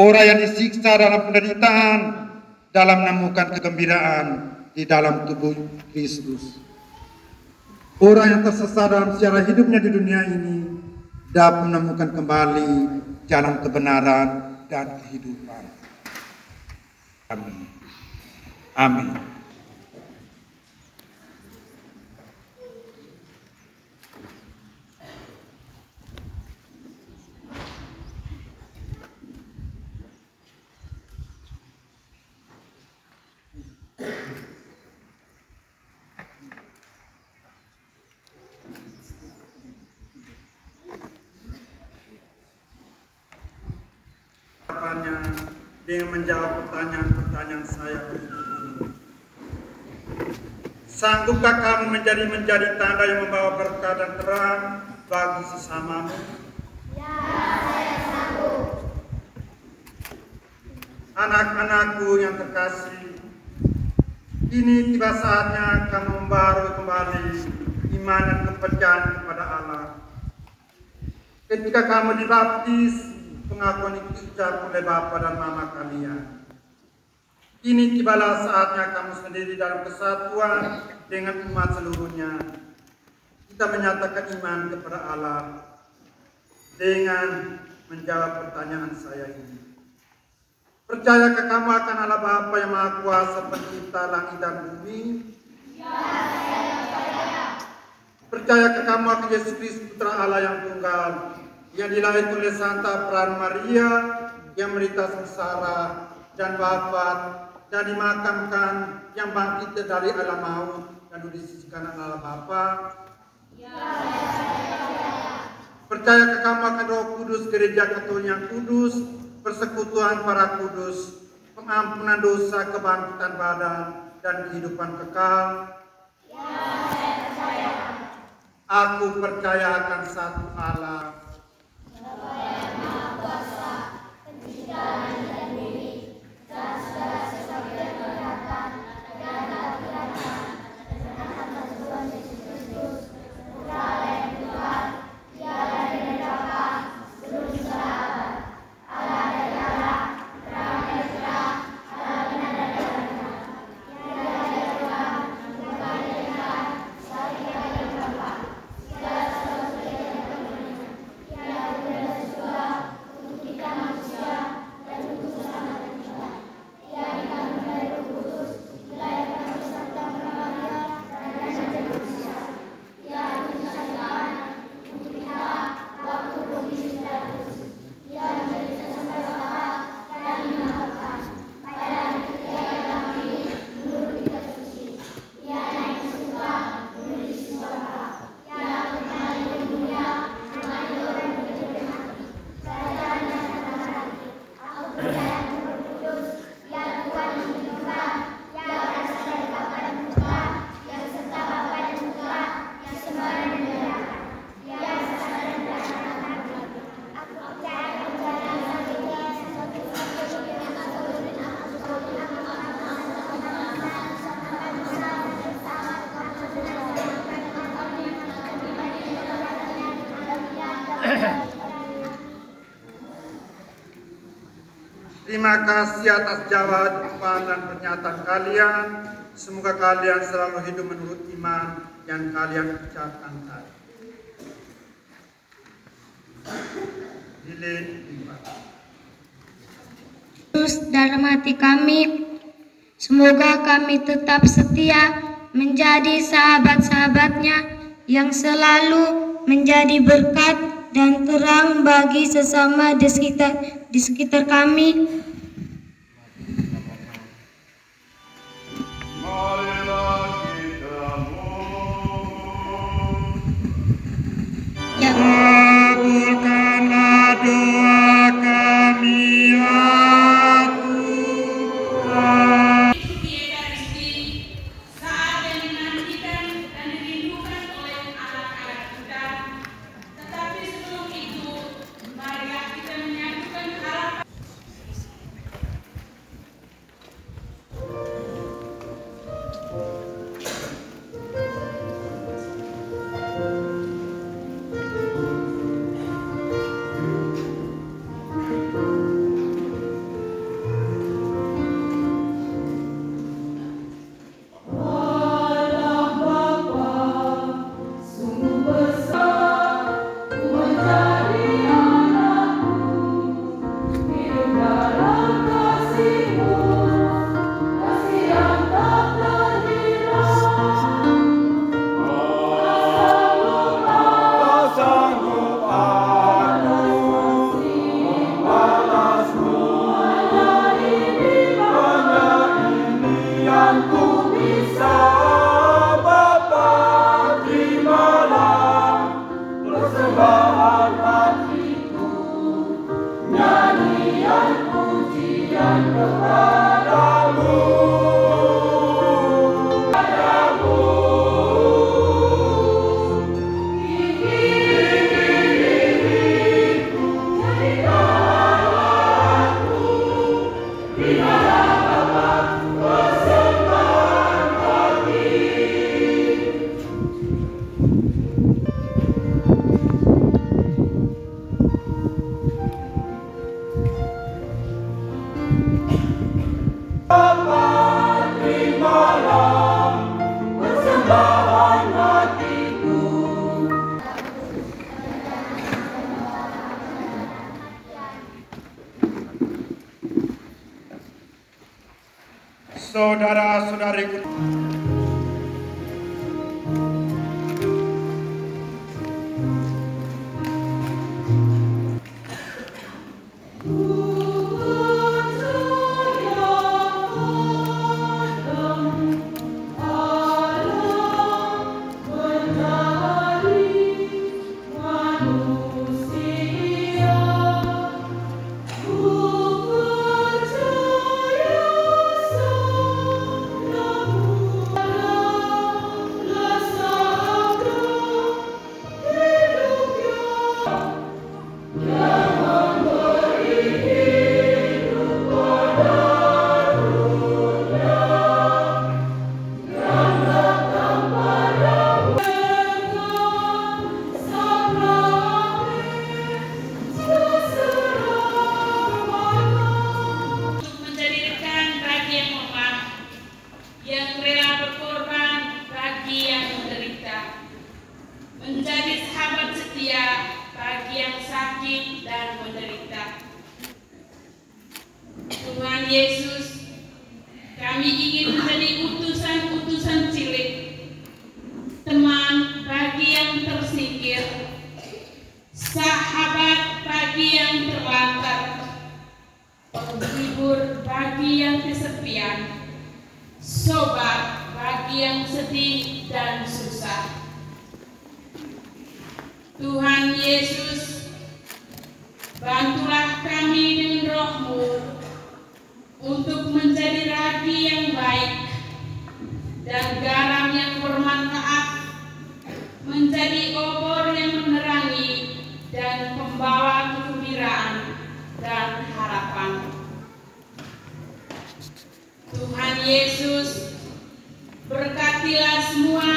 Orang yang disiksa dalam penderitaan dalam menemukan kegembiraan di dalam tubuh Kristus. Orang yang tersesat dalam sejarah hidupnya di dunia ini dapat menemukan kembali jalan kebenaran dan kehidupan. Amin. Amin. Dengan menjawab pertanyaan-pertanyaan saya. Sanggupkah kamu menjadi menjadi tanda yang membawa berkah dan terang bagi sesamamu? Ya, saya sanggup. Anak-anakku yang terkasih, ini tiba saatnya kamu membaru kembali iman dan kepercayaan kepada Allah. Ketika kamu dibaptis, pengakuan itu diucap oleh Bapa dan Mama kalian. Kini tibalah saatnya kamu sendiri dalam kesatuan dengan umat seluruhnya. Kita menyatakan iman kepada Allah dengan menjawab pertanyaan saya ini. Percayakah kamu akan Allah Bapa yang Maha Kuasa pencipta langit dan bumi? Ya, saya percaya. Percayakah kamu akan Yesus Kristus Putra Allah yang tunggal yang dilahirkan oleh Santa Peran Maria yang menderita sengsara dan wafat dan dimakamkan yang bangkit dari alam maut dan duduk di kanan Allah Bapa. Ya, Percaya ke kamu akan Roh Kudus, Gereja Katolik yang kudus, persekutuan para kudus, pengampunan dosa, kebangkitan badan, dan kehidupan kekal. Ya, saya percaya. Aku percaya akan satu Allah, Terima kasih atas jawaban dan pernyataan kalian. Semoga kalian selalu hidup menurut iman yang kalian ucapkan tadi. Lima. Terus dalam hati kami, semoga kami tetap setia menjadi sahabat-sahabatnya yang selalu menjadi berkat dan terang bagi sesama di sekitar, di sekitar kami. Nani yang pujian Tuhan Saudara-saudariku Yesus, kami ingin menjadi utusan-utusan cilik, teman bagi yang tersingkir, sahabat bagi yang terlantar, penghibur bagi yang kesepian, sobat bagi yang sedih dan susah. Tuhan Yesus, bantulah kami dengan rohmu untuk menjadi ragi yang baik dan garam yang bermanfaat, menjadi obor yang menerangi dan pembawa kegembiraan dan harapan. Tuhan Yesus, berkatilah semua